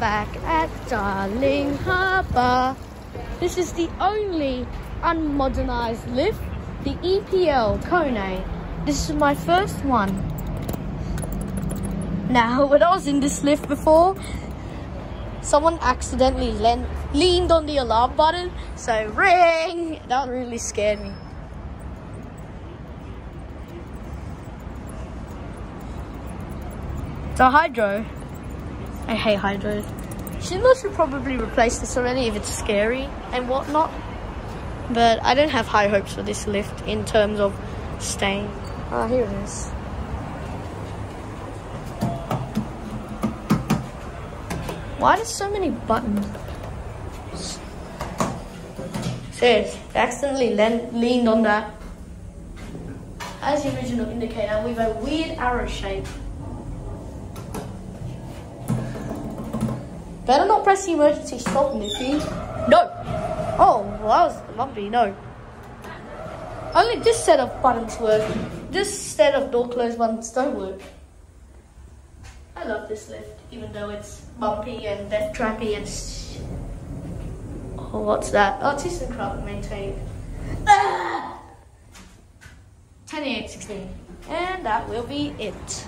back at Darling Harbour. This is the only unmodernised lift, the EPL Kone. This is my first one. Now, when I was in this lift before, someone accidentally le leaned on the alarm button, so ring! That really scared me. So Hydro, I hate Hydro. Schindler should probably replace this already if it's scary and whatnot. But I don't have high hopes for this lift in terms of staying. Ah, here it is. Why there's so many buttons? Says, accidentally leaned on that. As the original indicator with a weird arrow shape. Better not press the emergency stop, Niffy. No! Oh, well, that was lumpy, no. Only this set of buttons work. This set of door close buttons don't work. I love this lift, even though it's bumpy and death trappy and... Oh, what's that? Oh, ThyssenKrupp maintained. Ah! 10 8 16. And that will be it.